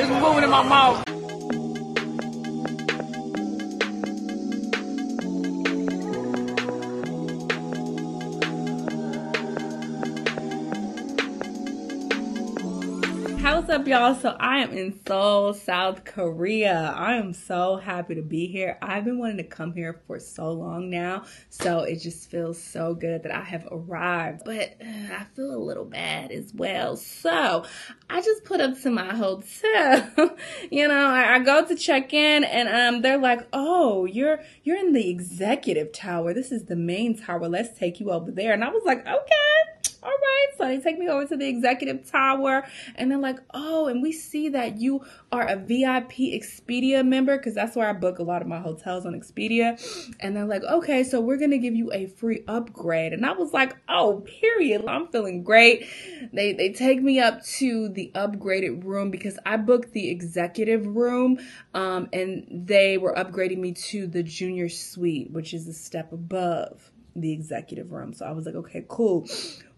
It's moving in my mouth. Up, y'all? So I am in Seoul, South Korea. I am so happy to be here. I've been wanting to come here for so long now, so it just feels so good that I have arrived. But uh, I feel a little bad as well. So I just put up to my hotel. you know, I, I go to check in, and um, they're like, "Oh, you're you're in the executive tower. This is the main tower. Let's take you over there." And I was like, "Okay." All right. So they take me over to the executive tower and they're like, oh, and we see that you are a VIP Expedia member because that's where I book a lot of my hotels on Expedia. And they're like, okay, so we're going to give you a free upgrade. And I was like, oh, period. I'm feeling great. They, they take me up to the upgraded room because I booked the executive room um, and they were upgrading me to the junior suite, which is a step above the executive room. So I was like, okay, cool.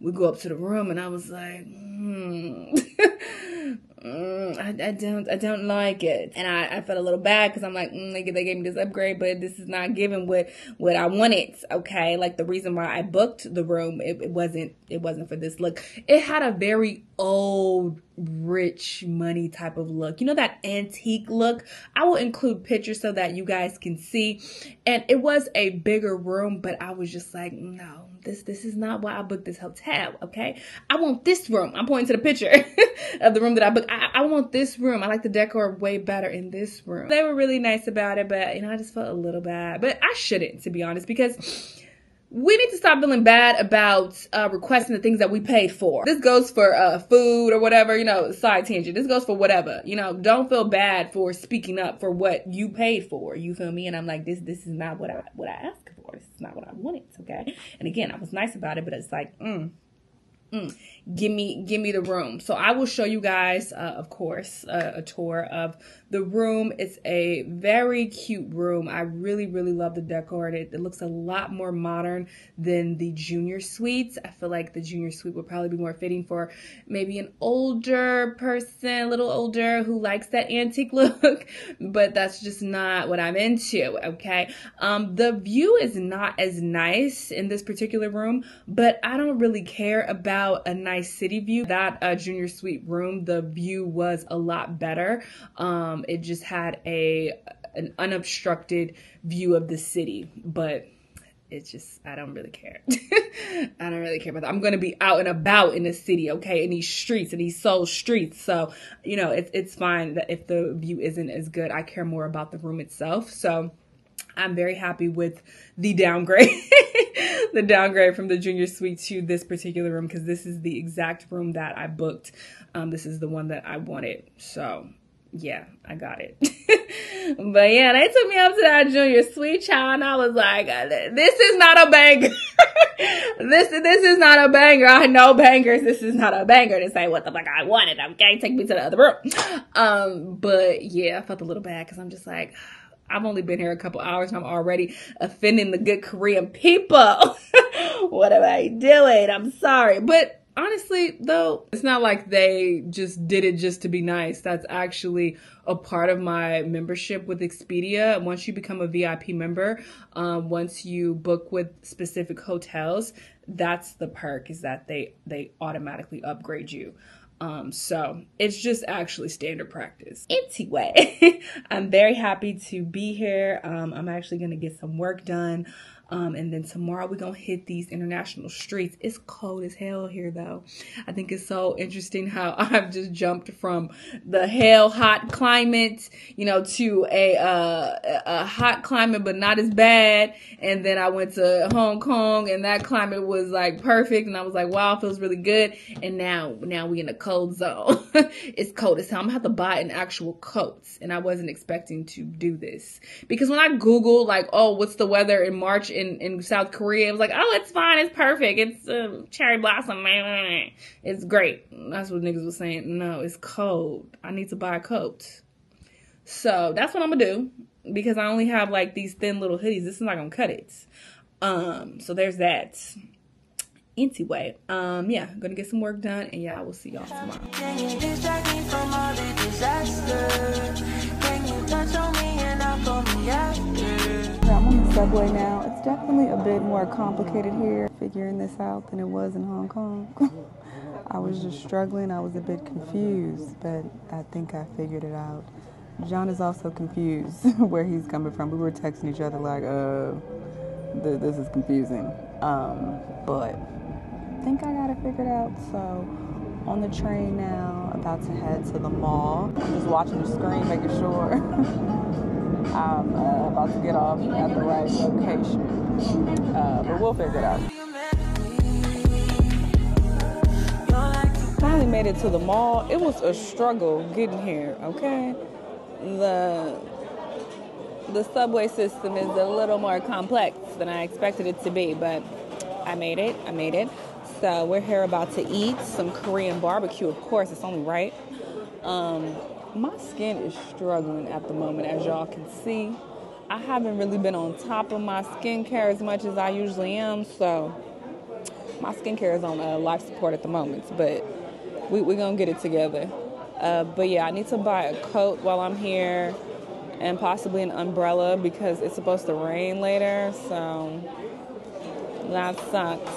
We go up to the room and I was like, hmm. Mm, I, I, don't I don't like it. And I, I felt a little bad because I'm like mm, they, they gave me this upgrade but this is not giving what what I wanted. Okay? Like the reason why I booked the room it, it wasn't it wasn't for this look. It had a very old rich money type of look. You know that antique look? I will include pictures so that you guys can see. And it was a bigger room but I was just like no this this is not why I booked this hotel, okay? I want this room. I'm pointing to the picture of the room that I booked. I, I want this room. I like the decor way better in this room. They were really nice about it, but you know, I just felt a little bad. But I shouldn't, to be honest, because we need to stop feeling bad about uh, requesting the things that we paid for. This goes for uh, food or whatever, you know, side tangent. This goes for whatever. You know, don't feel bad for speaking up for what you paid for. You feel me? And I'm like, this this is not what I what I asked for. This is not what I wanted. Okay. And again, I was nice about it, but it's like, mm, mm, give me give me the room. So I will show you guys, uh, of course, uh, a tour of the room. It's a very cute room. I really, really love the decor. It, it looks a lot more modern than the junior suites. I feel like the junior suite would probably be more fitting for maybe an older person, a little older, who likes that antique look, but that's just not what I'm into, okay? Um, the view is not as nice in this particular room, but I don't really care about a nice city view. That uh, junior suite room, the view was a lot better. Um, um, it just had a an unobstructed view of the city, but it's just I don't really care. I don't really care about that. I'm gonna be out and about in the city, okay, in these streets, in these Seoul streets. So, you know, it's it's fine that if the view isn't as good. I care more about the room itself. So I'm very happy with the downgrade. the downgrade from the junior suite to this particular room because this is the exact room that I booked. Um, this is the one that I wanted. So yeah, I got it. but yeah, they took me up to that junior sweet child, and I was like, "This is not a banger. this this is not a banger. I know bangers. This is not a banger to say what the fuck I wanted. Okay, take me to the other room." Um, but yeah, I felt a little bad because I'm just like. I've only been here a couple hours and I'm already offending the good Korean people. what am I doing? I'm sorry. But honestly, though, it's not like they just did it just to be nice. That's actually a part of my membership with Expedia. Once you become a VIP member, um, once you book with specific hotels, that's the perk is that they they automatically upgrade you. Um, so it's just actually standard practice. Anyway, I'm very happy to be here. Um, I'm actually gonna get some work done. Um, and then tomorrow we're gonna hit these international streets. It's cold as hell here though. I think it's so interesting how I've just jumped from the hell hot climate, you know, to a uh, a hot climate but not as bad. And then I went to Hong Kong and that climate was like perfect, and I was like, wow, feels really good. And now now we in a cold zone. it's cold as hell. I'm gonna have to buy an actual coat, and I wasn't expecting to do this because when I Google like, oh, what's the weather in March? In, in South Korea. It was like, oh, it's fine, it's perfect, it's uh, cherry blossom, it's great. That's what niggas was saying. No, it's cold. I need to buy a coat. So that's what I'm gonna do because I only have like these thin little hoodies. This is not gonna cut it. Um, so there's that. Anyway, um, yeah, gonna get some work done, and yeah, I will see y'all tomorrow. Subway now. It's definitely a bit more complicated here, figuring this out than it was in Hong Kong. I was just struggling. I was a bit confused, but I think I figured it out. John is also confused where he's coming from. We were texting each other like, uh, th- this is confusing. Um, but I think I got it figured out. So on the train now, about to head to the mall. I'm just watching the screen, making sure I'm uh, about to get off at the right location. Uh, but we'll figure it out. Finally made it to the mall. It was a struggle getting here, okay? The the subway system is a little more complex than I expected it to be, but I made it. I made it. So we're here about to eat some Korean barbecue. Of course, it's only right. Um, my skin is struggling at the moment, as y'all can see. I haven't really been on top of my skincare as much as I usually am, so my skincare is on uh, life support at the moment, but we, we're gonna get it together. Uh, but yeah, I need to buy a coat while I'm here and possibly an umbrella because it's supposed to rain later, so that sucks.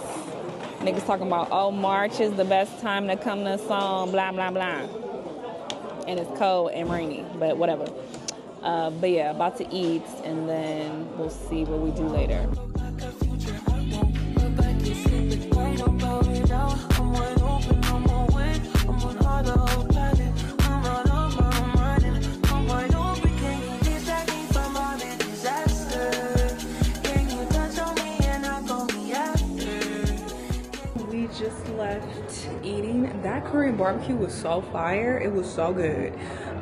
Niggas talking about, oh, March is the best time to come to song, blah, blah, blah. And it's cold and rainy, but whatever. Uh, but yeah, about to eat, and then we'll see what we do later. Korean barbecue was so fire. It was so good.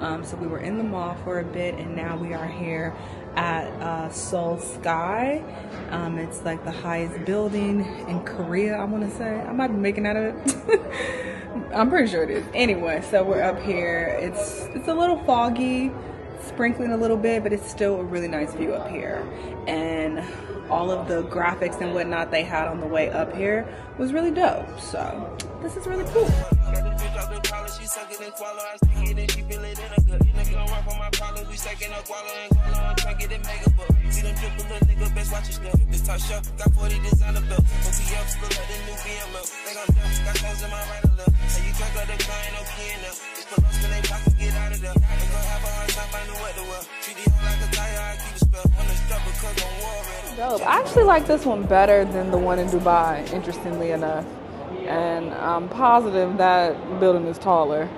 Um, so we were in the mall for a bit and now we are here at uh, Seoul Sky. Um, it's like the highest building in Korea, I want to say. I might be making that up. I'm pretty sure it is. Anyway, so we're up here. It's it's a little foggy, sprinkling a little bit, but it's still a really nice view up here. And all of the graphics and whatnot they had on the way up here was really dope. So this is really cool. Dope. I actually like this one better than the one in Dubai, interestingly enough. And I'm positive that building is taller.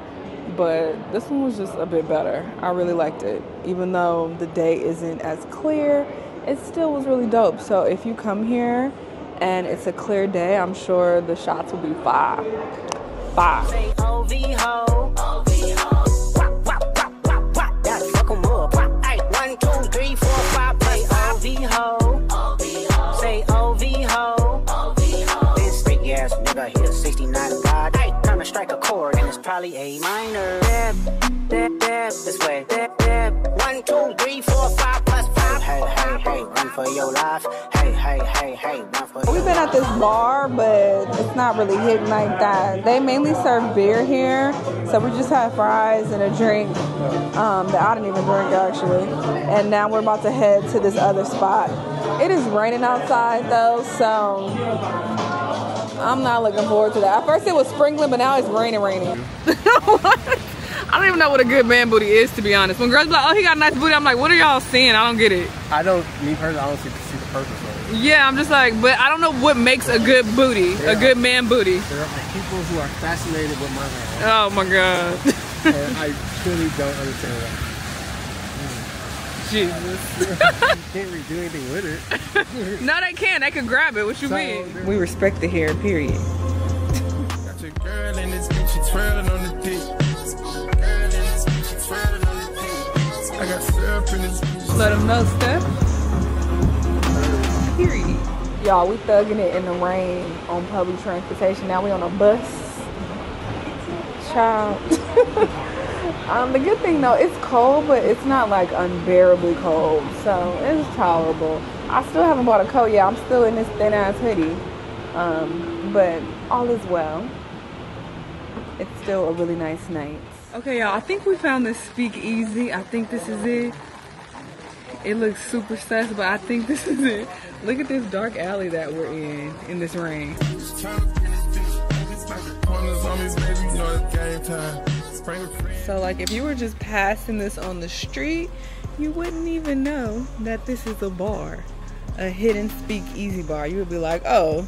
But this one was just a bit better. I really liked it. Even though the day isn't as clear, it still was really dope. So if you come here and it's a clear day, I'm sure the shots will be fire. Fire. Probably A minor. Dab, dab, dab, this way. Dab, dab. One, two, three, four, five plus five. Hey, hey, hey, run for your life. Hey, hey, hey, hey, run for We've been at this bar, but it's not really hitting like that. They mainly serve beer here, so we just had fries and a drink um, that I didn't even drink actually. And now we're about to head to this other spot. It is raining outside though, so I'm not looking forward to that. At first it was sprinkling, but now it's raining, raining. I don't even know what a good man booty is, to be honest. When girls be like, oh, he got a nice booty, I'm like, what are y'all seeing? I don't get it. I don't, me personally, I don't see, see the purpose of it. Yeah, I'm just like, but I don't know what makes a good booty, a good man booty. There are people who are fascinated with my man. Oh my God. and I truly don't understand that. Jesus. can't really do anything with it. no, they can. They can grab it. What you so, mean? We respect the hair, period. Got your girl in this bitch, she twirling on the dick. Girl in this bitch, she twirling on the dick. I got syrup in this bitch. Let them know, Steph. Period. Y'all, we thugging it in the rain on public transportation. Now we on a bus. Child. Um, the good thing though, it's cold, but it's not like unbearably cold, so it's tolerable. I still haven't bought a coat yet. I'm still in this thin ass hoodie, um, but all is well. It's still a really nice night. Okay, y'all. I think we found this speakeasy. I think this is it. It looks super sus, but I think this is it. Look at this dark alley that we're in, in this rain. So like if you were just passing this on the street, you wouldn't even know that this is a bar. A hidden speakeasy bar. You would be like, oh,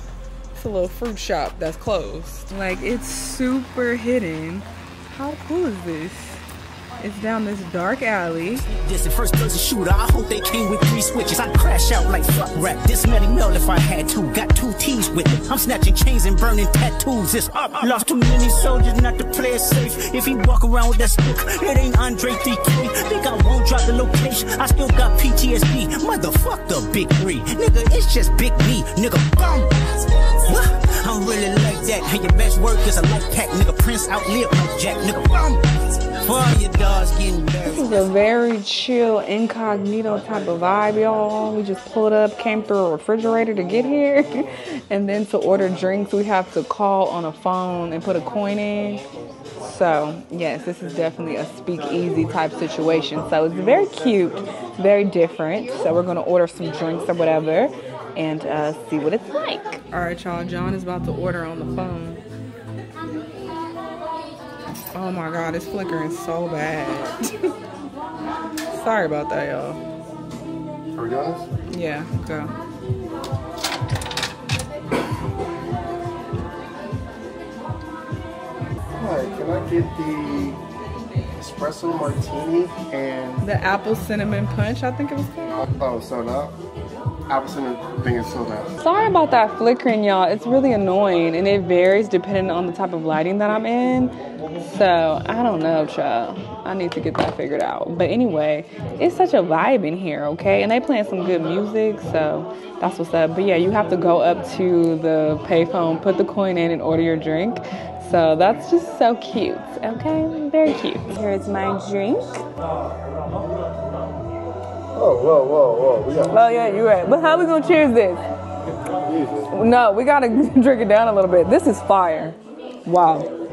it's a little fruit shop that's closed. Like it's super hidden. How cool is this? It's down this dark alley. This first person shooter. I hope they came with three switches. I'd crash out like fuck rap. This many mil if I had to. Got two T's with it. I'm snatching chains and burning tattoos. It's up. Lost too many soldiers not to play it safe. If he walk around with that stick, it ain't Andre 3K. Think I won't drop the location. I still got PTSD. Motherfuck the big three. Nigga, it's just big me. Nigga, bum. I'm really like that. And your best work is a life pack. Nigga, Prince outlived Mike Jack. Nigga. This is a very chill, incognito type of vibe, y'all. We just pulled up, came through a refrigerator to get here. and then to order drinks, we have to call on a phone and put a coin in. So, yes, this is definitely a speakeasy type situation. So, it's very cute, very different. So, we're going to order some drinks or whatever and uh, see what it's like. All right, y'all. John is about to order on the phone. Oh my god, it's flickering so bad. Sorry about that, y'all. Are we doing this? Yeah, go. Hi, can I get the espresso martini and The apple cinnamon punch, I think it was called. oh soda? Apple cinnamon thing is soda. Sorry about that flickering, y'all. It's really annoying and it varies depending on the type of lighting that I'm in. So, I don't know, child. I need to get that figured out. But anyway, it's such a vibe in here, okay? And they playing some good music, so that's what's up. But yeah, you have to go up to the payphone, put the coin in, and order your drink. So that's just so cute, okay? Very cute. Here is my drink. Oh, whoa, whoa, whoa. We got Oh yeah, you're right. But how are we gonna cheers this? Jesus. No, we gotta drink it down a little bit. This is fire. Wow.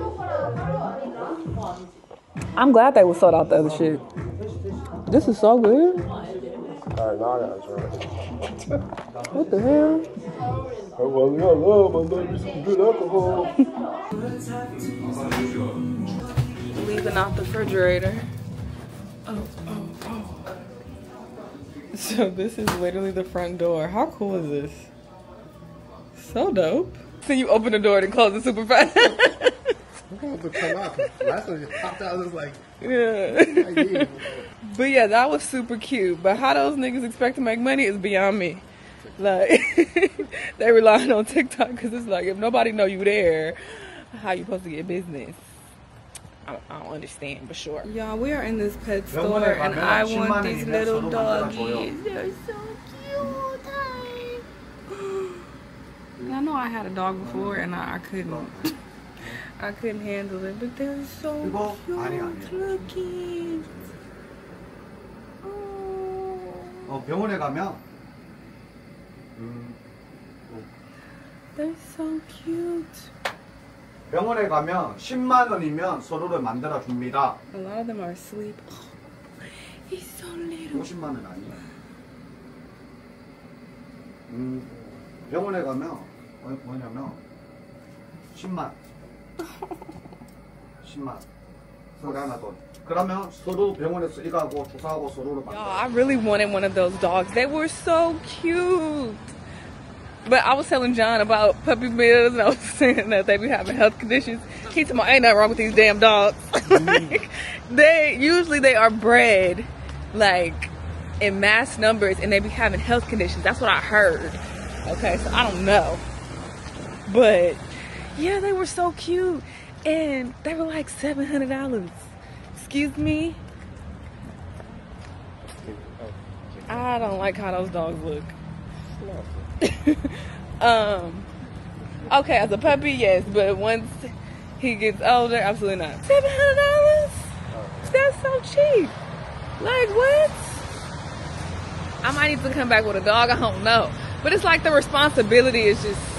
I'm glad they was sold out the other shit. This is so good. What the hell? Good alcohol. Leaving out the refrigerator. Oh. So this is literally the front door. How cool is this? So dope. So you open the door and close it super fast. I'm going to come out. Last one just popped out. I was like, yeah. But yeah, that was super cute. But how those niggas expect to make money is beyond me. Like they relying on TikTok because it's like if nobody know you there, how you supposed to get business? I don't, I don't understand, but sure. Y'all, we are in this pet store and I want these little doggies. They're so cute. Hi. I know I had a dog before and I, I couldn't. I couldn't handle it, but they're so 이거? cute 아니, 아니에요. looking. Oh. 어, 병원에 가면 음, They're so cute. 병원에 가면 10만 원이면 서로를 만들어 줍니다. A lot of them are asleep. Oh, he's so little. 50만 원 아니에요. 음, 병원에 가면 뭐, 뭐냐면 10만 10만 소리 하나 더 그러면 서로 병원에서 일하고 주사하고 서로를 Y'all, 만들어 I really wanted one of those dogs. They were so cute. But I was telling John about puppy mills and I was saying that they be having health conditions. He told me, ain't nothing wrong with these damn dogs. like, they usually they are bred like in mass numbers and they be having health conditions. That's what I heard. Okay, so I don't know. But yeah, they were so cute. And they were like seven hundred dollars. Excuse me? I don't like how those dogs look. um okay, as a puppy, yes, but once he gets older, absolutely not. Seven hundred dollars? That's so cheap. Like what? I might need to come back with a dog, I don't know. But it's like the responsibility is just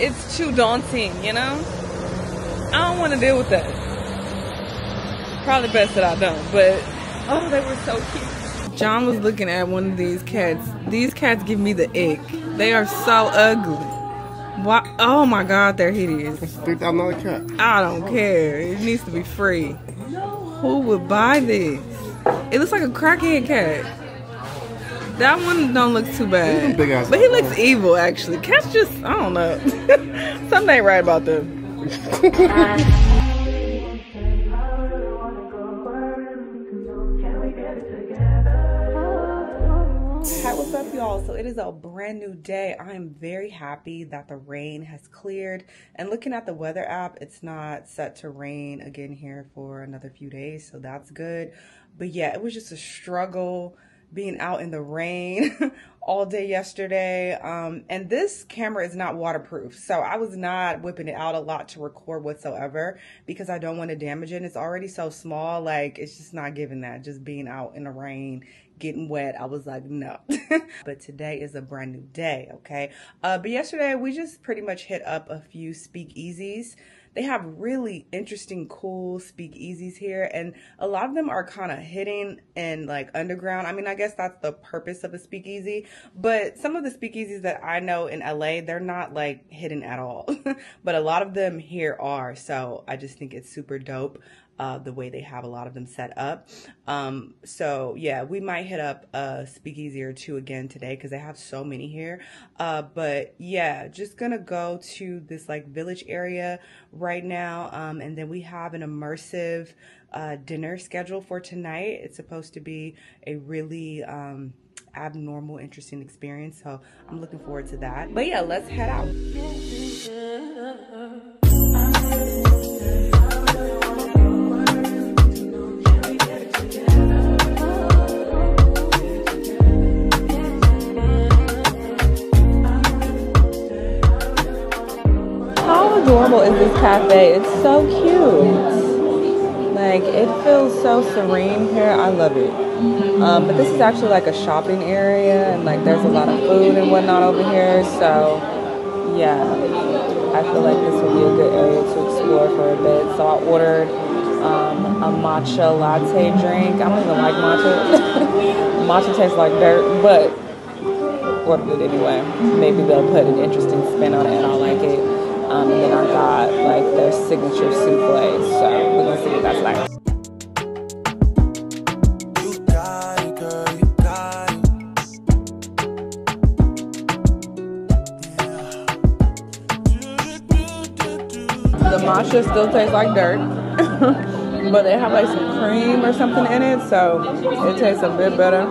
it's too daunting, you know? I don't want to deal with that. Probably best that I don't, but oh, they were so cute. John was looking at one of these cats. These cats give me the ick. They are so ugly. What? Oh my God, they're hideous. Dollar cat. I don't care. It needs to be free. Who would buy this? It looks like a crackhead cat. That one don't look too bad. Big ass But he looks evil actually. Cats just I don't know. Something ain't right about them. Hi, what's up, y'all? So it is a brand new day. I am very happy that the rain has cleared. And looking at the weather app, it's not set to rain again here for another few days, so that's good. But yeah, it was just a struggle being out in the rain all day yesterday. Um, and this camera is not waterproof, so I was not whipping it out a lot to record whatsoever because I don't want to damage it. It's already so small, like it's just not giving that. Just being out in the rain getting wet. I was like, no. but today is a brand new day, okay? Uh, but yesterday we just pretty much hit up a few speakeasies. They have really interesting, cool speakeasies here, and a lot of them are kind of hidden and like underground. I mean, I guess that's the purpose of a speakeasy, but some of the speakeasies that I know in LA, they're not like hidden at all, but a lot of them here are. So I just think it's super dope uh, the way they have a lot of them set up. Um, so yeah, we might hit up a speakeasy or two again today because they have so many here. Uh, but yeah, just gonna go to this like village area right now, um, and then we have an immersive uh, dinner schedule for tonight. It's supposed to be a really um, abnormal, interesting experience. So I'm looking forward to that. But yeah, let's head out. Adorable is this cafe? It's so cute. Like, it feels so serene here. I love it. Um, but this is actually like a shopping area, and like there's a lot of food and whatnot over here. So, yeah, I feel like this would be a good area to explore for a bit. So, I ordered um, a matcha latte drink. I don't even like matcha. matcha tastes like dirt, but ordered it anyway. Maybe they'll put an interesting spin on it and I'll like it. Um, and then I got like their signature souffle. So we're gonna see what that's like. The matcha still tastes like dirt, but they have like some cream or something in it, so it tastes a bit better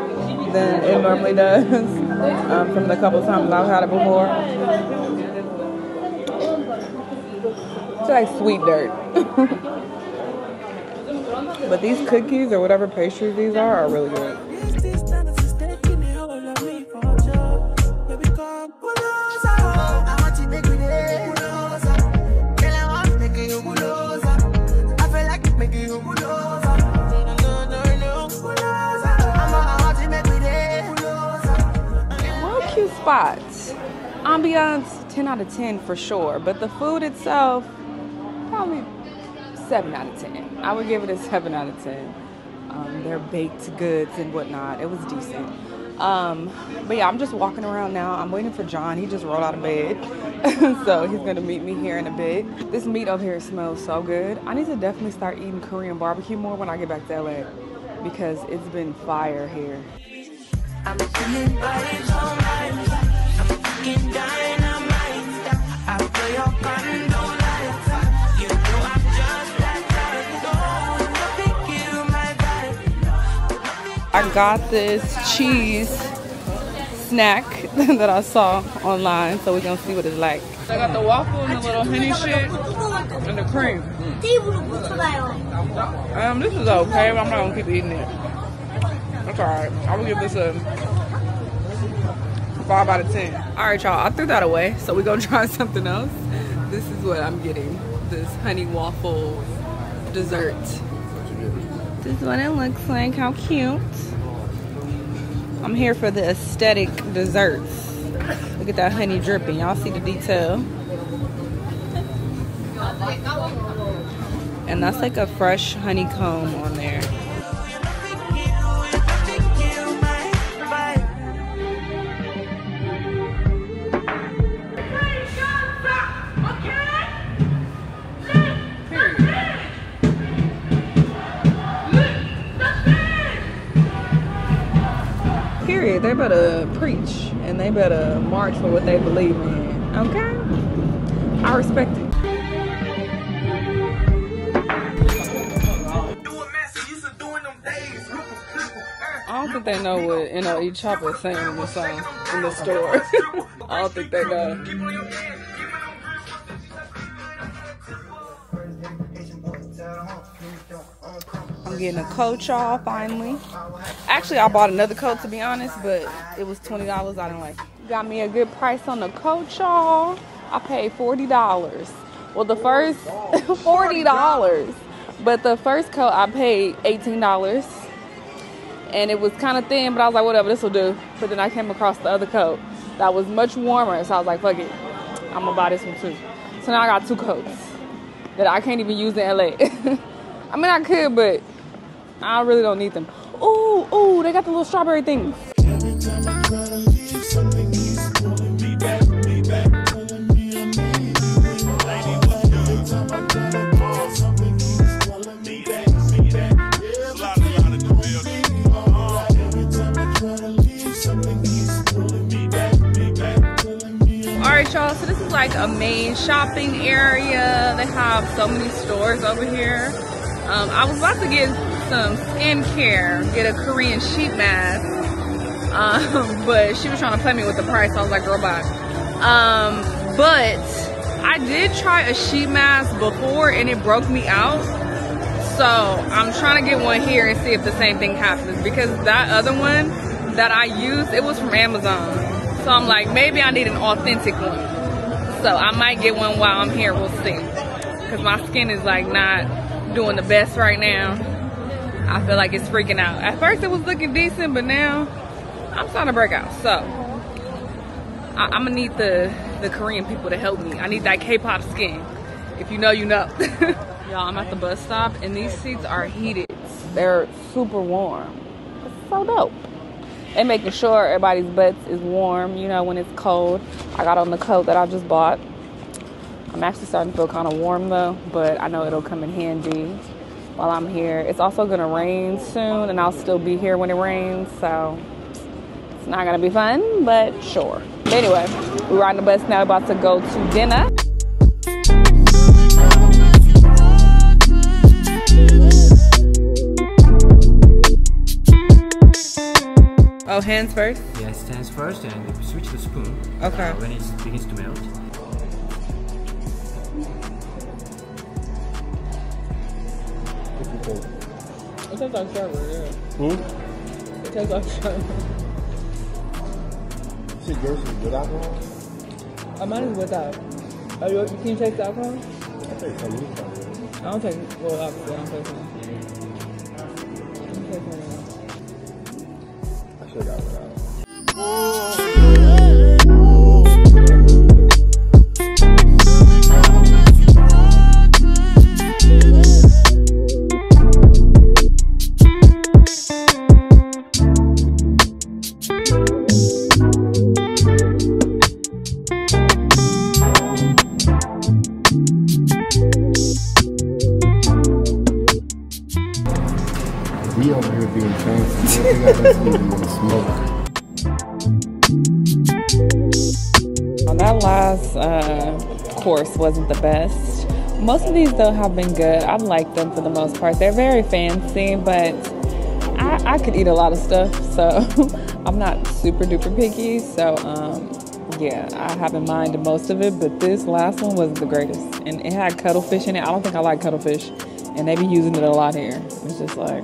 than it normally does. Um, from the couple times I've had it before, like sweet dirt. but these cookies or whatever pastries these are are really good. Spots. Ambiance 10 out of 10 for sure, but the food itself, 7 out of 10. I would give it a 7 out of 10. Um, their baked goods and whatnot, it was decent. Um, but yeah, I'm just walking around now. I'm waiting for John. He just rolled out of bed. so he's gonna meet me here in a bit. This meat over here smells so good. I need to definitely start eating Korean barbecue more when I get back to LA because it's been fire here. I got this cheese snack that I saw online, so we're gonna see what it's like. I got the waffle and the little honey shit and the cream. Um, this is okay, but I'm not gonna keep eating it. That's alright. I will give this a five out of ten. Alright, y'all, I threw that away, so we're gonna try something else. This is what I'm getting. This honey waffle dessert. This is what it looks like. How cute. I'm here for the aesthetic desserts. Look at that honey dripping. Y'all see the detail. And that's like a fresh honeycomb on there. Period. They better preach and they better march for what they believe in. Okay? I respect it. I don't think they know what you NLE Choppa is saying in the song in the store. I don't think they know. I'm getting a coat, y'all, finally. Actually, I bought another coat, to be honest, but it was $20. I didn't like. Got me a good price on the coat, y'all. I paid $40. Well, the first, $40. But the first coat, I paid $18. And it was kind of thin, but I was like, whatever, this will do. But then I came across the other coat that was much warmer. So I was like, fuck it. I'm to buy this one too. So now I got two coats that I can't even use in LA. I mean, I could, but I really don't need them. Ooh, ooh, they got the little strawberry things. Y'all, so this is like a main shopping area. They have so many stores over here. Um, I was about to get some skincare, get a Korean sheet mask. Um, but she was trying to play me with the price. I was like, girl, bye. Um, but I did try a sheet mask before and it broke me out. So I'm trying to get one here and see if the same thing happens because that other one that I used, it was from Amazon. So I'm like, maybe I need an authentic one. So I might get one while I'm here. We'll see. Because my skin is like not doing the best right now. I feel like it's freaking out. At first it was looking decent, but now I'm starting to break out. So I am gonna need the, the Korean people to help me. I need that K-pop skin. If you know, you know. Y'all, I'm at the bus stop and these seats are heated. They're super warm. It's so dope and making sure everybody's butts is warm, you know, when it's cold. I got on the coat that I just bought. I'm actually starting to feel kind of warm though, but I know it'll come in handy while I'm here. It's also gonna rain soon and I'll still be here when it rains, so it's not gonna be fun, but sure. But anyway, we're riding the bus now, about to go to dinner. Oh, hands first? Yes, hands first and switch the spoon. Okay. Uh, when it begins to melt. It tastes like sherbet, yeah. Hmm? It tastes like sherbet. Shit, yours is good alcohol? I mine is without. Are you, can you taste the alcohol? I think some I don't take, well, obviously, I don't taste it. I don't taste it. I should have got it wasn't the best. Most of these though have been good. I've liked them for the most part. They're very fancy, but I, I could eat a lot of stuff, so I'm not super duper picky. So um, yeah, I haven't minded most of it, but this last one was the greatest, and it had cuttlefish in it. I don't think I like cuttlefish, and they be using it a lot here. It's just like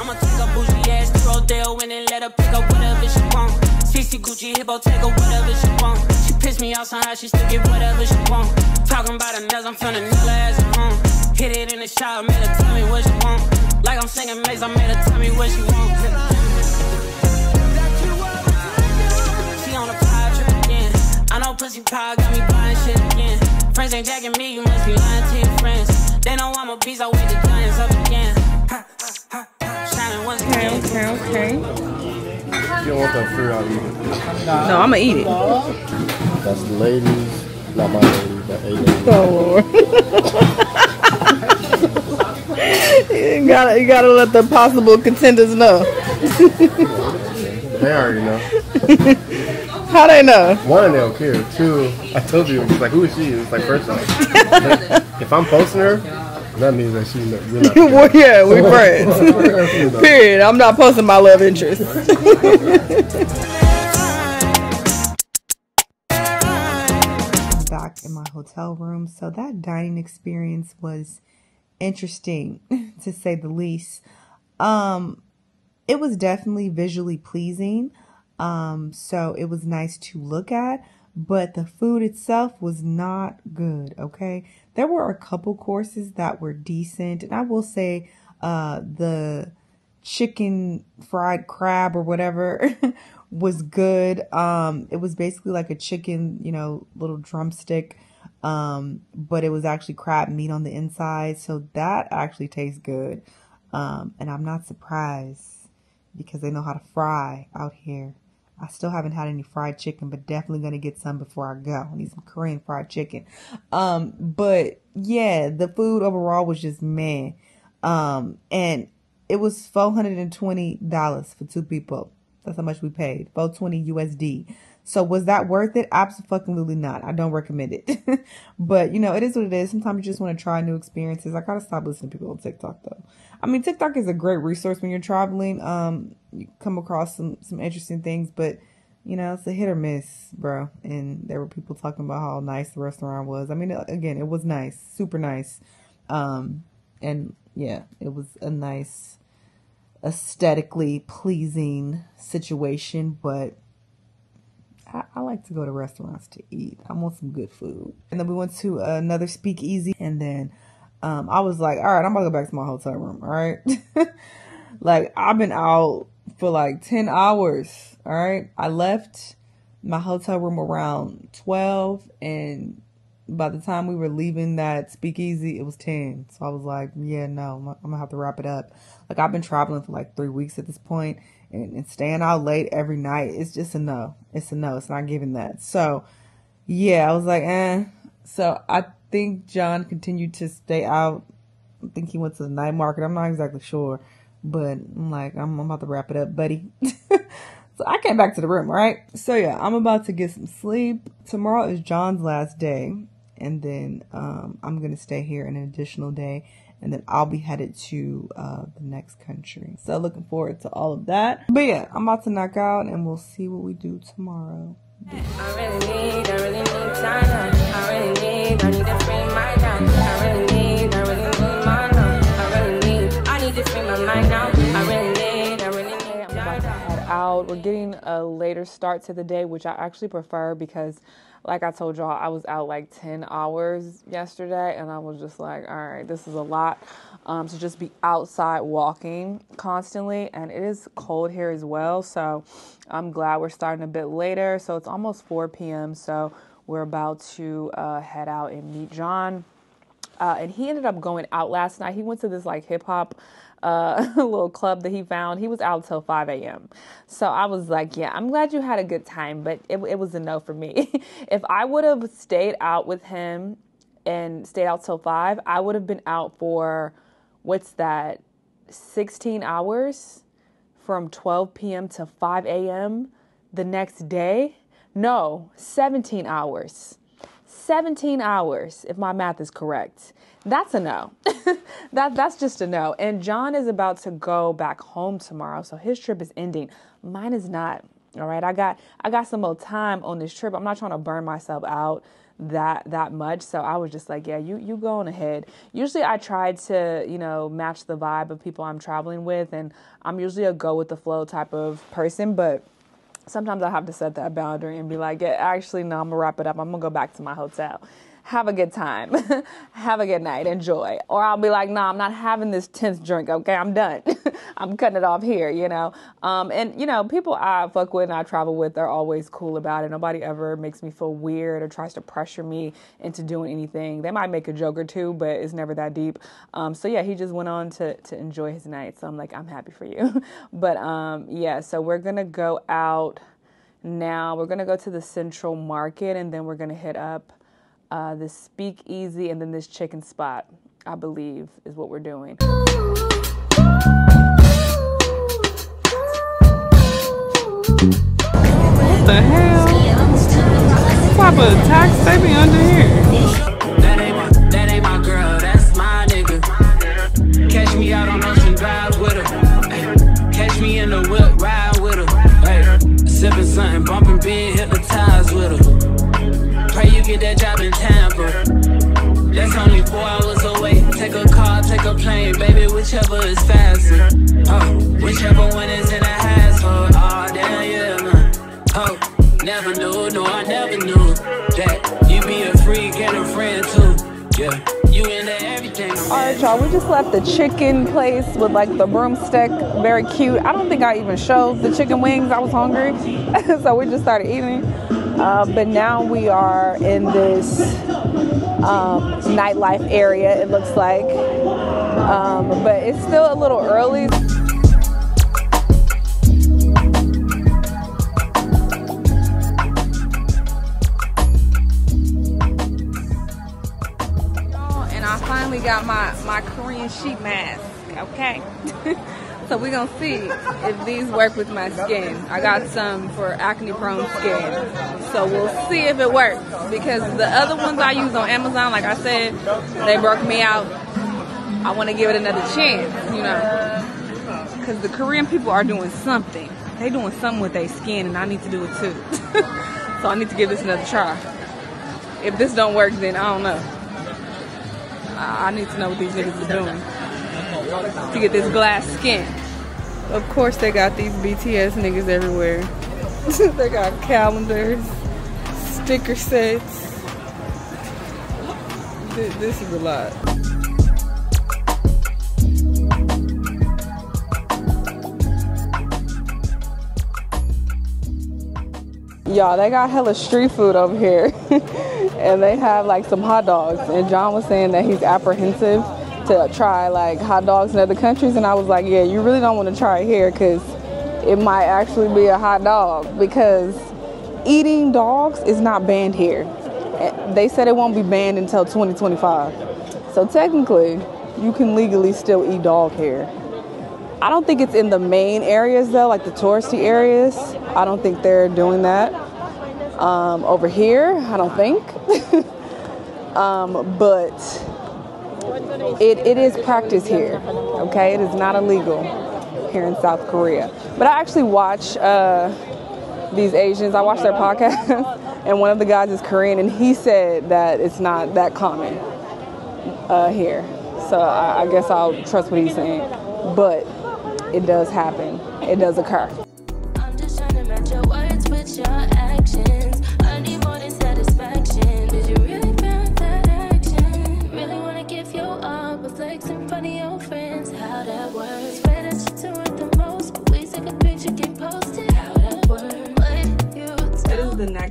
I'ma take a bougie ass and then let her pick up whatever she. CC Gucci hippo, take her whatever she. Pissed me off somehow, she still get whatever she want. Talking about her nails, I'm feeling nail ass at home. Hit it in the shower, made her tell me what she want. Like I'm singing Maze, I made her tell me what she want. She on a fire trip again. I know pussy power got me buying shit again. Friends ain't jacking me, you must be lying to your friends. They know I'm a beast, I wait the giants up again. Ha, ha, ha, Shining once okay, again. okay, okay. If you don't want that fruit, I'll eat it. No, I'm gonna eat it. That's the ladies, not my lady, but a lady. Oh Lord. you gotta you gotta let the possible contenders know. They already know. How they know? One, they don't care. Two, I told you, it's like, who is she? It's like, first off, if I'm posting her, that means that she's not, we're not. well, yeah, we friends. Period. I'm not posting my love interest. Back in my hotel room, so that dining experience was interesting, to say the least. Um, it was definitely visually pleasing. Um, so it was nice to look at, but the food itself was not good. Okay. There were a couple courses that were decent. And I will say, uh, the chicken fried crab or whatever was good. Um, it was basically like a chicken, you know, little drumstick. Um, but it was actually crab meat on the inside. So that actually tastes good. Um, and I'm not surprised because they know how to fry out here. I still haven't had any fried chicken, but definitely gonna get some before I go. I need some Korean fried chicken. Um, but yeah, the food overall was just man. Um, and it was four hundred and twenty dollars for two people. That's how much we paid. Four twenty USD. So was that worth it? Absolutely not. I don't recommend it. but you know, it is what it is. Sometimes you just want to try new experiences. I gotta stop listening to people on TikTok though. I mean, TikTok is a great resource when you're traveling. Um, you come across some some interesting things, but you know, it's a hit or miss, bro. And there were people talking about how nice the restaurant was. I mean, again, it was nice, super nice. Um, and yeah, it was a nice, aesthetically pleasing situation, but I, I, like to go to restaurants to eat. I want some good food. And then we went to another speakeasy, and then um, I was like, all right, I'm to go back to my hotel room. All right. like, I've been out for like 10 hours. All right. I left my hotel room around 12, and by the time we were leaving that speakeasy, it was 10. So I was like, yeah, no, I'm, I'm gonna have to wrap it up. Like, I've been traveling for like three weeks at this point, and, and staying out late every night. It's just a no. It's a no. It's not giving that. So, yeah, I was like, eh. So I think John continued to stay out. I think he went to the night market. I'm not exactly sure, but I'm like, I'm, I'm about to wrap it up, buddy. so I came back to the room, right? So yeah, I'm about to get some sleep. Tomorrow is John's last day, and then um, I'm gonna stay here an additional day, and then I'll be headed to uh, the next country. So looking forward to all of that. But yeah, I'm about to knock out, and we'll see what we do tomorrow. I really need, I really need time. I really need, I need to free my mind. I really need, I really need my mind. I really need, I need to free my mind now. I really need, I really need. I'm about to head out. We're getting a later start to the day, which I actually prefer because like I told y'all, I was out like 10 hours yesterday and I was just like, all right, this is a lot um, to just be outside walking constantly. And it is cold here as well. So I'm glad we're starting a bit later. So it's almost 4 p.m. So we're about to uh, head out and meet John. Uh, and he ended up going out last night. He went to this like hip hop uh, little club that he found. He was out till 5 a.m. So I was like, yeah, I'm glad you had a good time, but it, it was a no for me. if I would have stayed out with him and stayed out till 5, I would have been out for what's that, 16 hours from 12 p.m. to 5 a.m. the next day. No, 17 hours. 17 hours, if my math is correct. That's a no. that that's just a no. And John is about to go back home tomorrow, so his trip is ending. Mine is not. All right, I got I got some more time on this trip. I'm not trying to burn myself out that that much. So I was just like, yeah, you you go on ahead. Usually I try to, you know, match the vibe of people I'm traveling with and I'm usually a go with the flow type of person, but sometimes I have to set that boundary and be like, yeah, actually, no, I'm gonna wrap it up. I'm gonna go back to my hotel have a good time. have a good night. Enjoy. Or I'll be like, nah, I'm not having this 10th drink. Okay, I'm done. I'm cutting it off here, you know? Um, and, you know, people I fuck with and I travel with, they're always cool about it. Nobody ever makes me feel weird or tries to pressure me into doing anything. They might make a joke or two, but it's never that deep. Um, so, yeah, he just went on to, to enjoy his night. So I'm like, I'm happy for you. but, um, yeah, so we're going to go out now. We're going to go to the Central Market and then we're going to hit up uh, this speakeasy, and then this chicken spot, I believe, is what we're doing. What the hell? Of tax they be under here? Get that job in Tampa. That's only four hours away. Take a car, take a plane, baby, whichever is faster. Oh, whichever one is in a hassle. Oh, damn, yeah, man. Oh, never knew, no, I never knew that you be a freak and a friend too. Yeah, you into everything. All right, y'all. We just left the chicken place with like the broomstick, very cute. I don't think I even showed the chicken wings. I was hungry, so we just started eating. Uh, but now we are in this um, nightlife area. It looks like, um, but it's still a little early. and I finally got my, my Korean sheet mask, okay? so we're gonna see if these work with my skin. I got some for acne prone skin. So we'll see if it works. Because the other ones I use on Amazon, like I said, they broke me out. I wanna give it another chance, you know. Because the Korean people are doing something. They doing something with their skin and I need to do it too. so I need to give this another try. If this don't work, then I don't know. I I need to know what these niggas is doing to get this glass skin. Of course, they got these BTS niggas everywhere. they got calendars, sticker sets. Th- This is a lot. Y'all, they got hella street food over here. and they have like some hot dogs. And John was saying that he's apprehensive to try like hot dogs in other countries. And I was like, yeah, you really don't want to try it here because it might actually be a hot dog because eating dogs is not banned here. Eh, They said it won't be banned until 2025. So technically, you can legally still eat dog here. I don't think it's in the main areas though, like the touristy areas. I don't think they're doing that. Um, over here, I don't think. um, but it, it is practiced here, okay? It is not illegal here in South Korea. But I actually watch uh, these Asians, I watch their podcast, and one of the guys is Korean, and he said that it's not that common uh, here. So I, I guess I'll trust what he's saying. But it does happen, it does occur.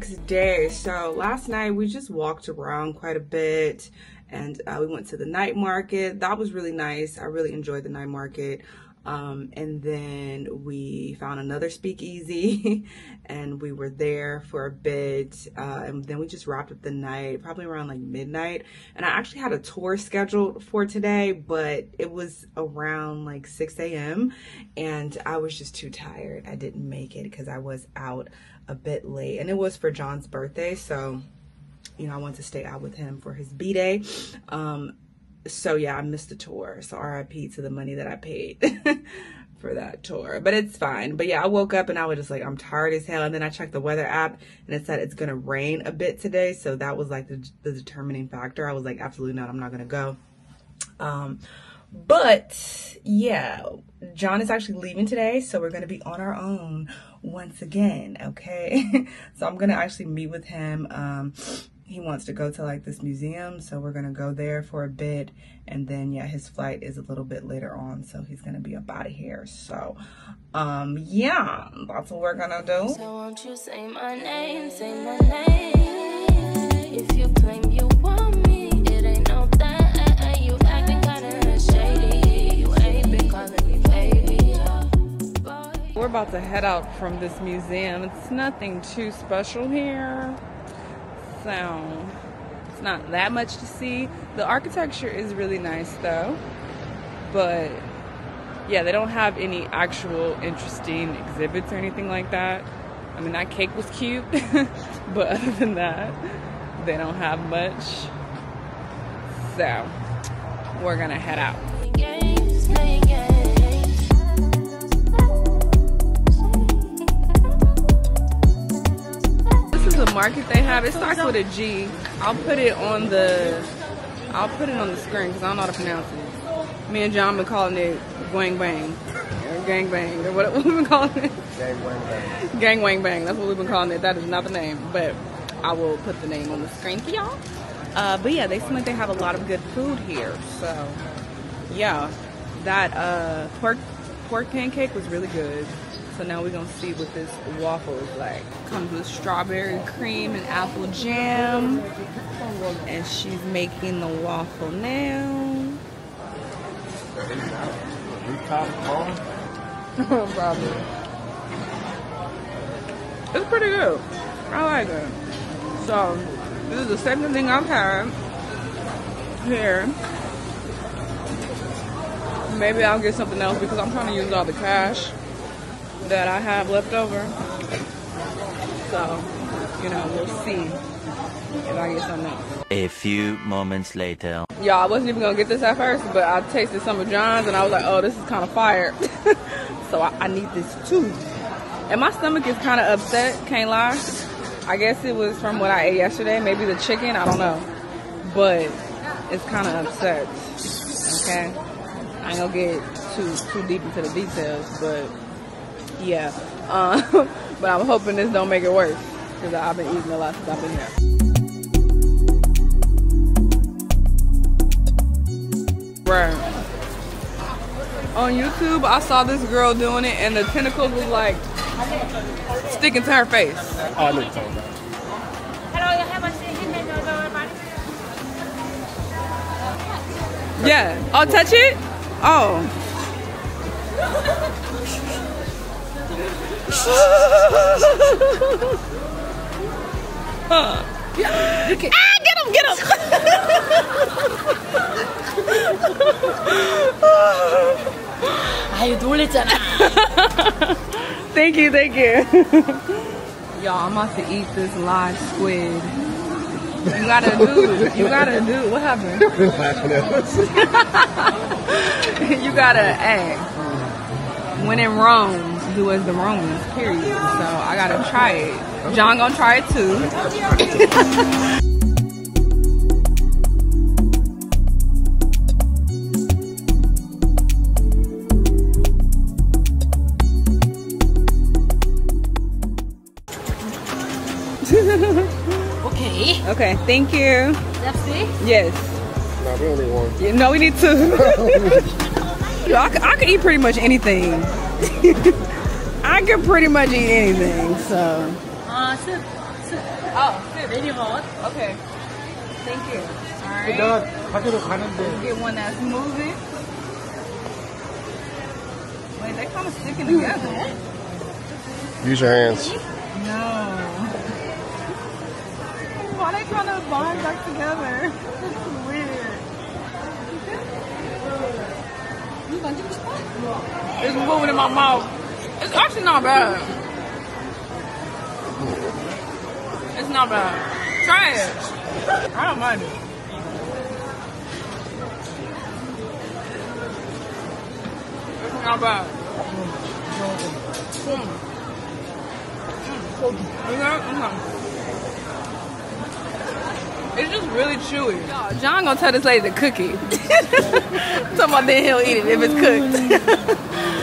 Next day. So last night we just walked around quite a bit and uh, we went to the night market. That was really nice. I really enjoyed the night market. Um, and then we found another speakeasy and we were there for a bit. Uh, and then we just wrapped up the night, probably around like midnight. And I actually had a tour scheduled for today, but it was around like 6 a.m. And I was just too tired. I didn't make it because I was out a bit late. And it was for John's birthday. So, you know, I wanted to stay out with him for his B day. Um, so yeah, I missed the tour. So RIP to the money that I paid for that tour. But it's fine. But yeah, I woke up and I was just like, I'm tired as hell. And then I checked the weather app and it said it's gonna rain a bit today. So that was like the, the determining factor. I was like, absolutely not, I'm not gonna go. Um but yeah, John is actually leaving today, so we're gonna be on our own once again, okay? so I'm gonna actually meet with him. Um he wants to go to like this museum, so we're gonna go there for a bit, and then yeah, his flight is a little bit later on, so he's gonna be up out of here. So, um, yeah, that's what we're gonna do. So won't you say my name, say my name? If you claim you want me, about to head out from this museum. It's nothing too special here. So it's not that much to see. The architecture is really nice though. But yeah, they don't have any actual interesting exhibits or anything like that. I mean, that cake was cute, but other than that, they don't have much. So, we're gonna head out. Market they have. It starts with a G. I'll put it on the. I'll put it on the screen because I don't know how to pronounce it. Me and John been calling it Gwang Bang, or Gang Bang, or what, what we been calling it. Gang wang bang. Gang Wang Bang. That's what we've been calling it. That is not the name, but I will put the name on the screen for y'all. Uh, but yeah, they seem like they have a lot of good food here. So yeah, that uh, pork pork pancake was really good. So now we're gonna see what this waffle is like. Comes with strawberry cream and apple jam, and she's making the waffle now. Probably. It's pretty good. I like it. So this is the second thing I've had here. Maybe I'll get something else because I'm trying to use all the cash that I have left over. So, you know, we'll see if I get something else. A few moments later. Y'all, I wasn't even gonna get this at first, but I tasted some of John's and I was like, oh, this is kind of fire. so I, I need this too. And my stomach is kind of upset, can't lie. I guess it was from what I ate yesterday, maybe the chicken, I don't know. But it's kind of upset. Okay? I ain't gonna get too too deep into the details, but yeah. Um, but I'm hoping this don't make it worse because I've been eating a lot since I've been here. Right. On YouTube, I saw this girl doing it, and the tentacles was like sticking to her face. Oh, I know what you're talking about. Yeah. Oh, touch it? Oh. ah, get him, get him. 아유 놀랬잖아. thank you, thank you. Y'all, I'm about to eat this live squid. You gotta do, you gotta do, what happened? Laughing at us. you gotta act. When in Rome, do as the Romans, period. So I gotta try it. John gonna try it too. okay. Okay, thank you. Yes. No, we only no, we need two. I, I could eat pretty much anything. can pretty much eat anything, so. Uh, soup. soup. Oh, soup. Maybe. Okay. Thank you. All right. Let's get one that's moving. Wait, they're kind of sticking together. Mm. Use your hands. No. Why they trying to bond back together? It's weird. It's moving in my mouth. It's actually not bad. It's not bad. Try it. I don't mind it. It's not bad. Mm. Mm. Okay, okay. It's just really chewy. John gonna tell this lady to cook it. Talking about then he'll eat it if it's cooked.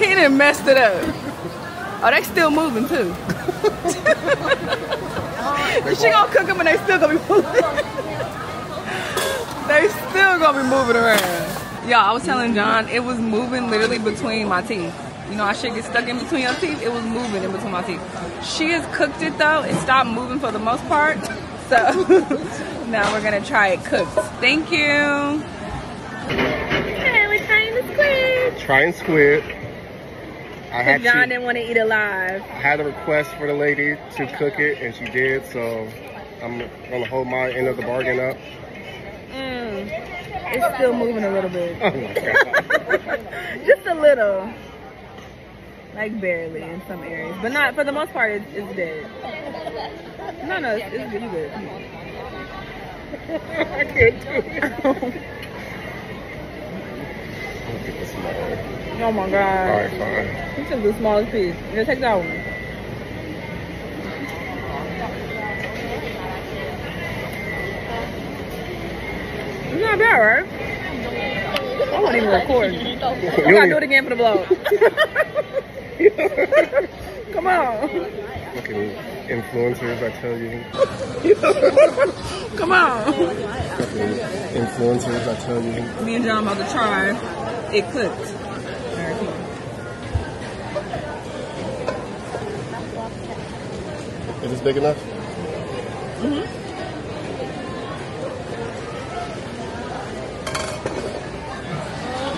he done messed it up. Oh, they still moving too. she gonna cook them and they still gonna be moving. they still gonna be moving around. Yeah, I was telling John it was moving literally between my teeth. You know, I should get stuck in between your teeth. It was moving in between my teeth. She has cooked it though. It stopped moving for the most part. So now we're gonna try it cooked. Thank you. Okay, we're trying the squid. Trying squid. I had John to, didn't want to eat alive. I had a request for the lady to cook it, and she did. So I'm gonna hold my end of the bargain up. Mm. It's still moving a little bit. Oh my god! Just a little. Like barely in some areas, but not for the most part. It's, it's dead. No, no, it's, it's good. You good? I can't do it. Oh my god. Alright, fine. This is the smallest piece. Yeah, take that one. It's not bad, right? I won't even record. I gotta do it again for the vlog. Come on. Fucking influencers, I tell you. Come on. Fucking influencers, I tell you. Me and John about to try. It cooked. Alright, come on. Is this big enough? Mhm.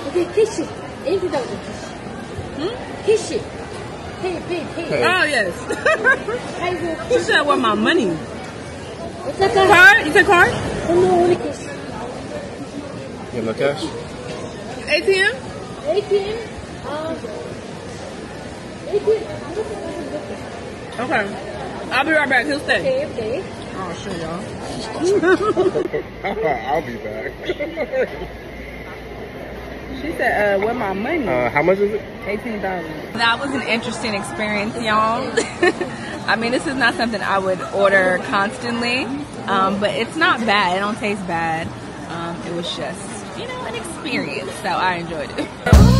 Okay, tissue. Eighty dollars tissue. Hmm? Tissue. Pay, pay, pay. Oh yes. you will She said, "Where my money?" What's that card? Card? You said card? Oh no, only tissue. You have no cash? ATM? ATM. ATM. Okay. I'll be right back. He'll stay. Okay, okay. Oh shit, y'all. I'll be back. She said, uh, where my money? Uh, how much is it? Eighteen thousand. That was an interesting experience, y'all. I mean, this is not something I would order constantly, um, but it's not bad. It don't taste bad. Um, it was just, you know, an experience, so I enjoyed it.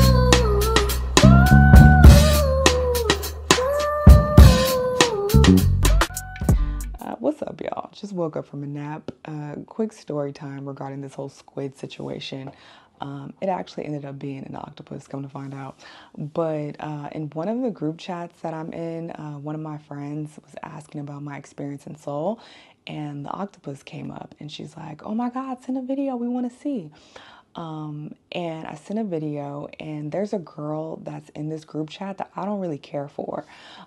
what's up, y'all? Just woke up from a nap. Uh, quick story time regarding this whole squid situation. Um, it actually ended up being an octopus, come to find out. But uh, in one of the group chats that I'm in, uh, one of my friends was asking about my experience in Seoul, and the octopus came up, and she's like, "Oh my God, send a video. We want to see." Um, and I sent a video, and there's a girl that's in this group chat that I don't really care for.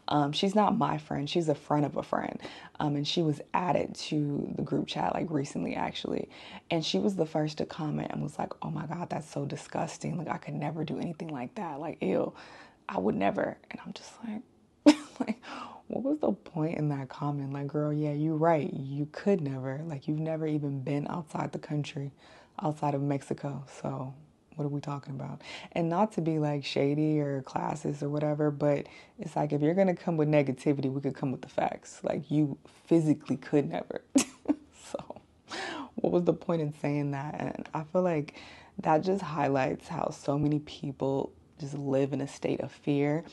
Um, she's not my friend, she's a friend of a friend. Um, and she was added to the group chat like recently, actually. And she was the first to comment and was like, Oh my God, that's so disgusting. Like, I could never do anything like that. Like, ew, I would never. And I'm just like, like, what was the point in that comment? Like, girl, yeah, you're right. You could never. Like, you've never even been outside the country, outside of Mexico. So, what are we talking about? And not to be like shady or classes or whatever, but it's like if you're gonna come with negativity, we could come with the facts. Like, you physically could never. so, what was the point in saying that? And I feel like that just highlights how so many people just live in a state of fear.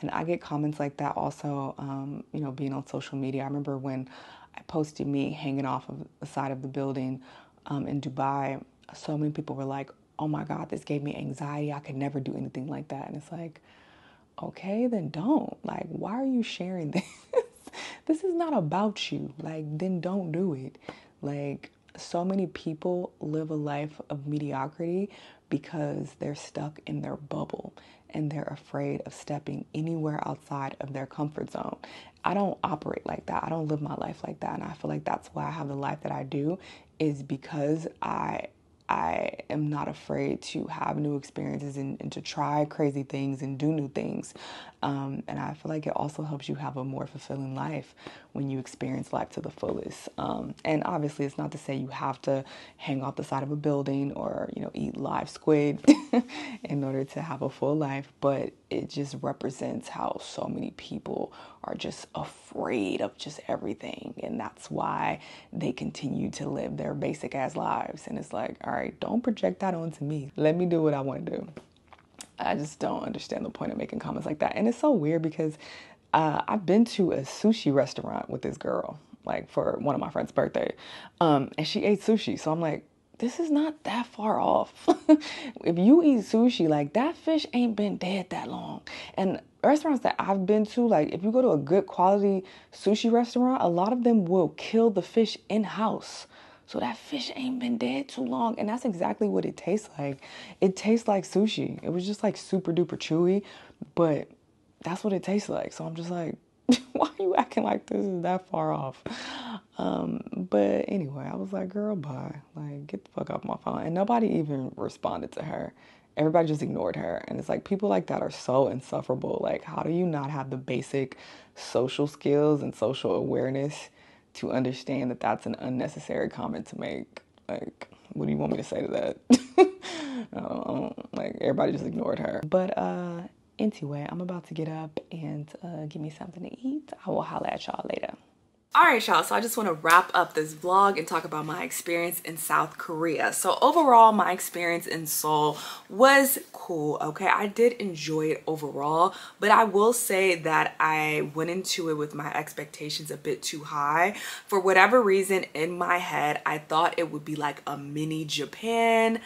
And I get comments like that also, um, you know, being on social media. I remember when I posted me hanging off of the side of the building um, in Dubai, so many people were like, oh my God, this gave me anxiety. I could never do anything like that. And it's like, okay, then don't. Like, why are you sharing this? this is not about you. Like, then don't do it. Like, so many people live a life of mediocrity because they're stuck in their bubble and they're afraid of stepping anywhere outside of their comfort zone. I don't operate like that. I don't live my life like that. And I feel like that's why I have the life that I do is because I I am not afraid to have new experiences and, and to try crazy things and do new things. Um, and I feel like it also helps you have a more fulfilling life when you experience life to the fullest. Um, and obviously, it's not to say you have to hang off the side of a building or, you know, eat live squid in order to have a full life, but it just represents how so many people are just afraid of just everything. And that's why they continue to live their basic ass lives. And it's like, all right, don't project that onto me. Let me do what I want to do. I just don't understand the point of making comments like that. And it's so weird because uh, I've been to a sushi restaurant with this girl, like for one of my friend's birthday, um, and she ate sushi. So I'm like, this is not that far off. if you eat sushi, like that fish ain't been dead that long. And restaurants that I've been to, like if you go to a good quality sushi restaurant, a lot of them will kill the fish in house. So that fish ain't been dead too long. And that's exactly what it tastes like. It tastes like sushi. It was just like super duper chewy, but that's what it tastes like. So I'm just like, why are you acting like this is that far off? Um, but anyway, I was like, girl, bye. Like, get the fuck off my phone. And nobody even responded to her. everybody just ignored her. And it's like people like that are so insufferable. Like, how do you not have the basic social skills and social awareness to understand that that's an unnecessary comment to make? Like, what do you want me to say to that? I like, everybody just ignored her. But, uh, anyway, I'm about to get up and uh, give me something to eat. I will holla at y'all later. All right, y'all, so I just want to wrap up this vlog and talk about my experience in South Korea. So overall, my experience in Seoul was cool, okay? I did enjoy it overall, but I will say that I went into it with my expectations a bit too high. For whatever reason, in my head, I thought it would be like a mini Japan.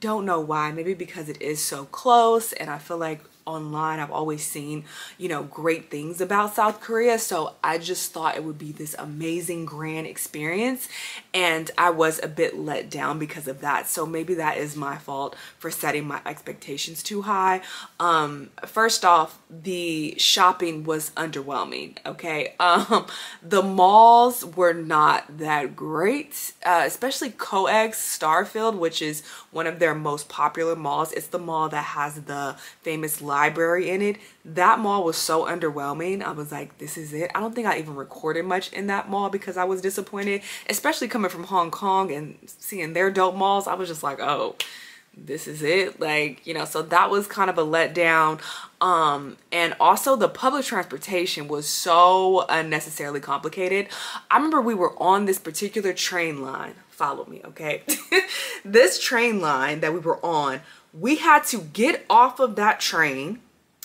Don't know why, maybe because it is so close and I feel like online I've always seen you know great things about South Korea. So I just thought it would be this amazing grand experience. And I was a bit let down because of that. So maybe that is my fault for setting my expectations too high. Um first off the shopping was underwhelming okay? Um the malls were not that great uh, especially COEX Starfield which is one of their most popular malls. It's the mall that has the famous live library in it. That mall was so underwhelming. I was like, this is it. I don't think I even recorded much in that mall because I was disappointed, especially coming from Hong Kong and seeing their dope malls. I was just like, oh, this is it like you know so that was kind of a letdown um and also the public transportation was so unnecessarily complicated i remember we were on this particular train line follow me okay this train line that we were on we had to get off of that train,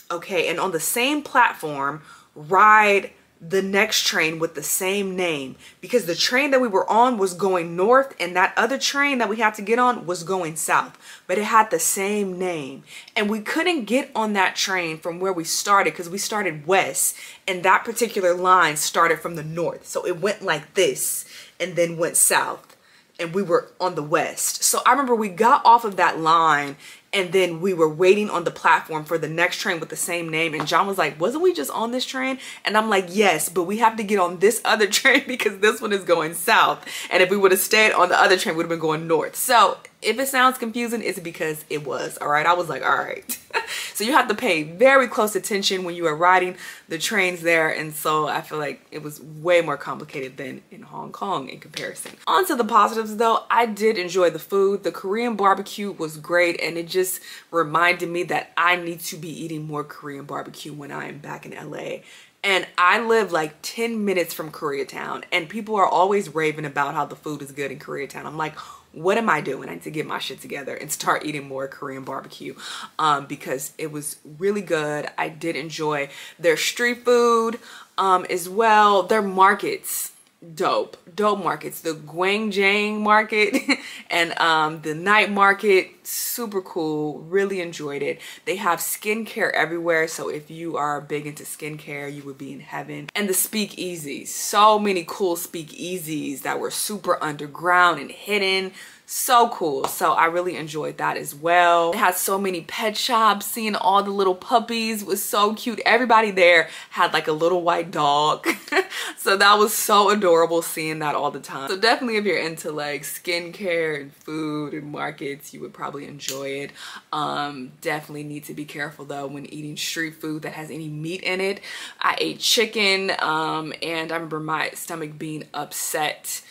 okay, and on the same platform, ride the next train with the same name. Because the train that we were on was going north and that other train that we had to get on was going south. But it had the same name. And we couldn't get on that train from where we started because we started west and that particular line started from the north. So it went like this and then went south and we were on the west. So I remember we got off of that line and then we were waiting on the platform for the next train with the same name. And John was like wasn't we just on this train? And I'm like yes but we have to get on this other train because this one is going south. And if we would have stayed on the other train we would have been going north. So if it sounds confusing, it's because it was, all right? I was like, all right. so you have to pay very close attention when you are riding the trains there. And so I feel like it was way more complicated than in Hong Kong in comparison. On to the positives though, I did enjoy the food. The Korean barbecue was great and it just reminded me that I need to be eating more Korean barbecue when I am back in LA and I live like 10 minutes from Koreatown and people are always raving about how the food is good in Koreatown. I'm like, what am I doing? I need to get my shit together and start eating more Korean barbecue um, because it was really good. I did enjoy their street food um, as well. Their markets dope dope markets. The Gwangjang market and um the night market super cool really enjoyed it. They have skincare everywhere so if you are big into skincare you would be in heaven. And the speakeasies so many cool speakeasies that were super underground and hidden so cool. So i really enjoyed that as well. It had so many pet shops seeing all the little puppies was so cute. Everybody there had like a little white dog. So that was so adorable seeing that all the time. So definitely if you're into like skincare and food and markets you would probably enjoy it. Um definitely need to be careful though when eating street food that has any meat in it. I ate chicken um and i remember my stomach being upset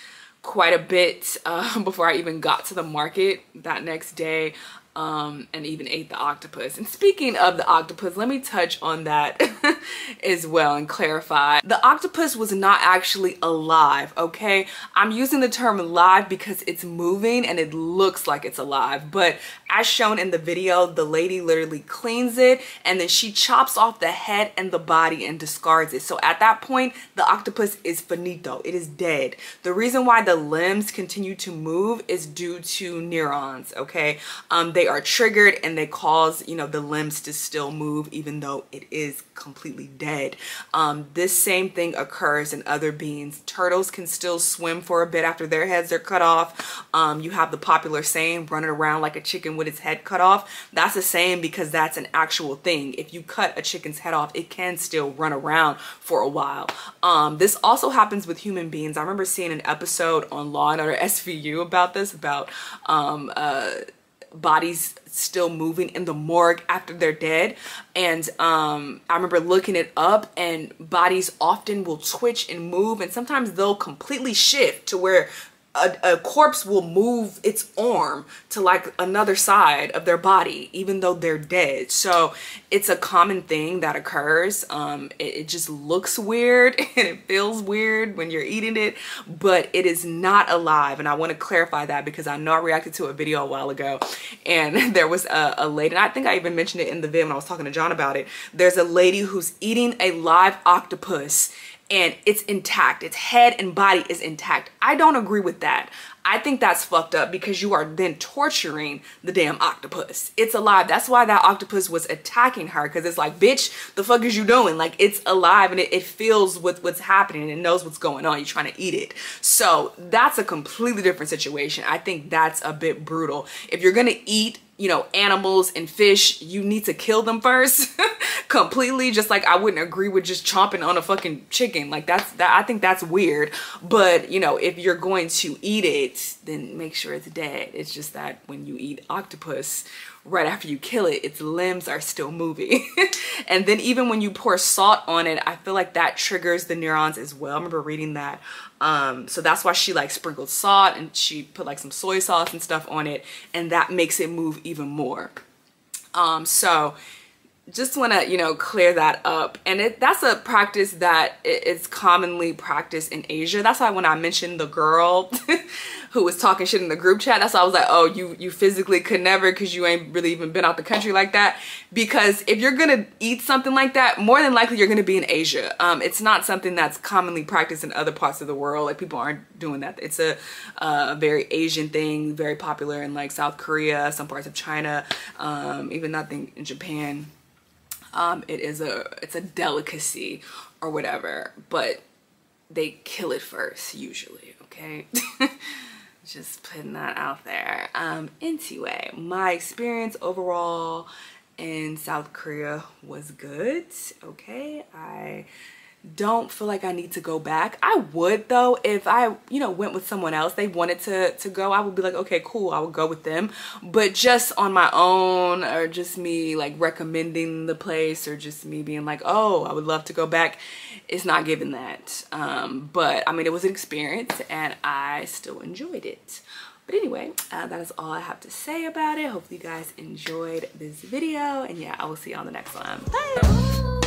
quite a bit uh, before I even got to the market that next day um, and even ate the octopus. And speaking of the octopus, let me touch on that as well and clarify. The octopus was not actually alive, okay? I'm using the term alive because it's moving and it looks like it's alive, but as shown in the video, the lady literally cleans it and then she chops off the head and the body and discards it. So at that point, the octopus is finito. It is dead. The reason why the limbs continue to move is due to neurons, okay? Um, they are triggered and they cause, you know, the limbs to still move even though it is completely dead. Um, this same thing occurs in other beings. Turtles can still swim for a bit after their heads are cut off. Um, you have the popular saying, running around like a chicken with its head cut off. That's the same because that's an actual thing. If you cut a chicken's head off, it can still run around for a while. Um, this also happens with human beings. I remember seeing an episode on Law and Order SVU about this, about um, uh, bodies still moving in the morgue after they're dead. And um, I remember looking it up, and bodies often will twitch and move, and sometimes they'll completely shift to where a, a, corpse will move its arm to like another side of their body even though they're dead. So it's a common thing that occurs. Um, it, it, just looks weird and it feels weird when you're eating it but it is not alive. And i want to clarify that because i know i reacted to a video a while ago and there was a, a lady and i think i even mentioned it in the vid when i was talking to john about it. There's a lady who's eating a live octopus and it's intact. Its head and body is intact. I don't agree with that. I think that's fucked up because you are then torturing the damn octopus. It's alive. That's why that octopus was attacking her because it's like, bitch, the fuck is you doing? Like it's alive and it, it feels with what's happening and it knows what's going on. You're trying to eat it. So that's a completely different situation. I think that's a bit brutal. If you're gonna eat you know, animals and fish, you need to kill them first completely. Just like I wouldn't agree with just chomping on a fucking chicken. Like that's that I think that's weird. But you know, if you're going to eat it, then make sure it's dead. It's just that when you eat octopus, right after you kill it, its limbs are still moving. and then even when you pour salt on it, I feel like that triggers the neurons as well. I remember reading that um, so that's why she like sprinkled salt and she put like some soy sauce and stuff on it and that makes it move even more. Um, so just want to you know clear that up. And it that's a practice that it's commonly practiced in asia. That's why when i mentioned the girl who was talking shit in the group chat that's why i was like oh you you physically could never because you ain't really even been out the country like that. Because if you're gonna eat something like that more than likely you're gonna be in asia. Um, it's not something that's commonly practiced in other parts of the world. Like people aren't doing that. It's a uh, very asian thing very popular in like south korea some parts of china um, even nothing in japan um, it is a it's a delicacy or whatever but they kill it first usually okay? Just putting that out there. Um anyway my experience overall in south korea was good okay? I don't feel like I need to go back. I would though if I, you know, went with someone else. They wanted to to go. I would be like, okay, cool. I would go with them. But just on my own or just me like recommending the place or just me being like, oh, I would love to go back. It's not given that. Um, but I mean, it was an experience and I still enjoyed it. But anyway, uh, that is all I have to say about it. Hopefully you guys enjoyed this video. And yeah, I will see you on the next one. Bye.